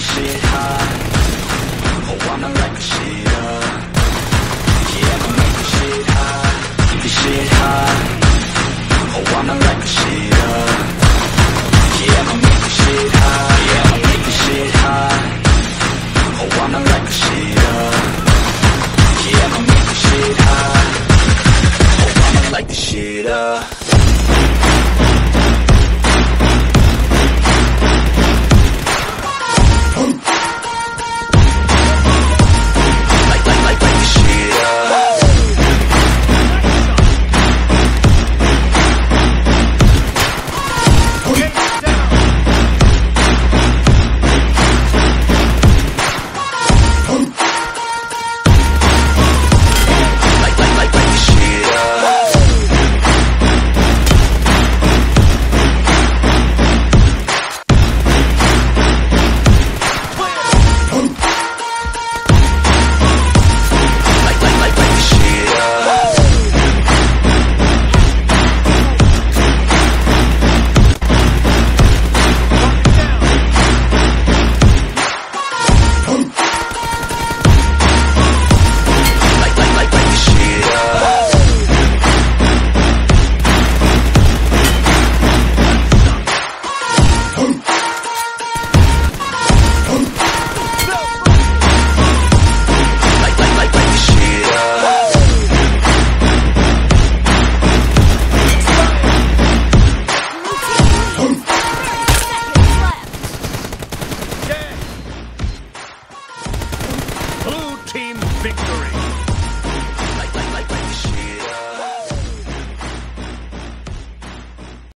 the shit hot. Oh, I'ma light the shit up. Yeah, I'ma make the shit hot. Keep the shit hot. Oh, I'ma light the shit up. Yeah, I'ma make the shit hot. Yeah, I'ma make the shit hot. Oh, I'ma light the shit up. victory.